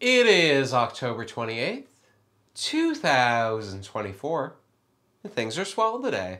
It is October 28th, 2024, and things are swell today.